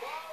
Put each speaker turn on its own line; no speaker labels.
Wow.